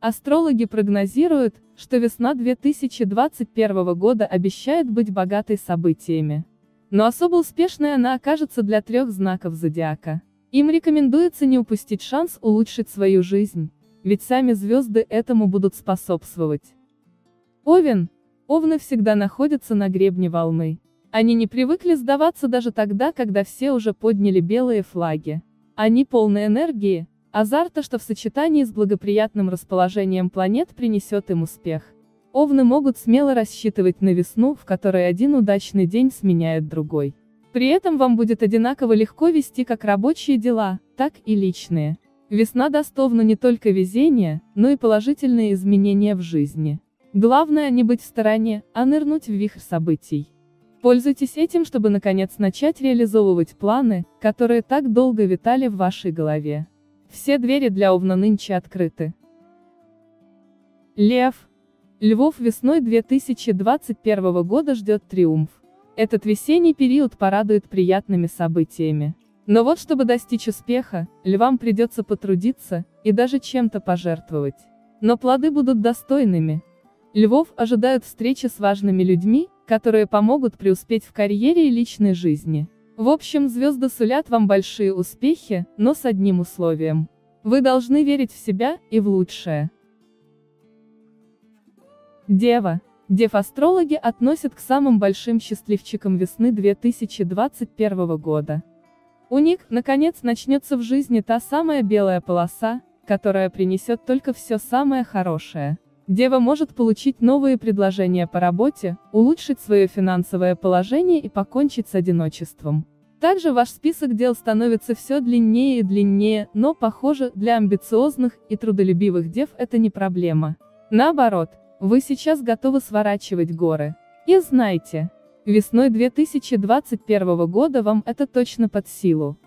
Астрологи прогнозируют, что весна 2021 года обещает быть богатой событиями. Но особо успешной она окажется для трех знаков зодиака. Им рекомендуется не упустить шанс улучшить свою жизнь, ведь сами звезды этому будут способствовать. Овен. Овны всегда находятся на гребне волны. Они не привыкли сдаваться даже тогда, когда все уже подняли белые флаги. Они полны энергии, азарта, что в сочетании с благоприятным расположением планет принесет им успех. Овны могут смело рассчитывать на весну, в которой один удачный день сменяет другой. При этом вам будет одинаково легко вести как рабочие дела, так и личные. Весна даст Овну не только везение, но и положительные изменения в жизни. Главное не быть в стороне, а нырнуть в вихрь событий. Пользуйтесь этим, чтобы наконец начать реализовывать планы, которые так долго витали в вашей голове. Все двери для Овна нынче открыты. Лев. Львов весной 2021 года ждет триумф. Этот весенний период порадует приятными событиями. Но вот чтобы достичь успеха, львам придется потрудиться, и даже чем-то пожертвовать. Но плоды будут достойными. Львов ожидают встречи с важными людьми, которые помогут преуспеть в карьере и личной жизни. В общем, звезды сулят вам большие успехи, но с одним условием. Вы должны верить в себя и в лучшее. Дева. Дев-астрологи относят к самым большим счастливчикам весны 2021 года. У них, наконец, начнется в жизни та самая белая полоса, которая принесет только все самое хорошее. Дева может получить новые предложения по работе, улучшить свое финансовое положение и покончить с одиночеством. Также ваш список дел становится все длиннее и длиннее, но, похоже, для амбициозных и трудолюбивых дев это не проблема. Наоборот, вы сейчас готовы сворачивать горы. И знайте, весной 2021 года вам это точно под силу.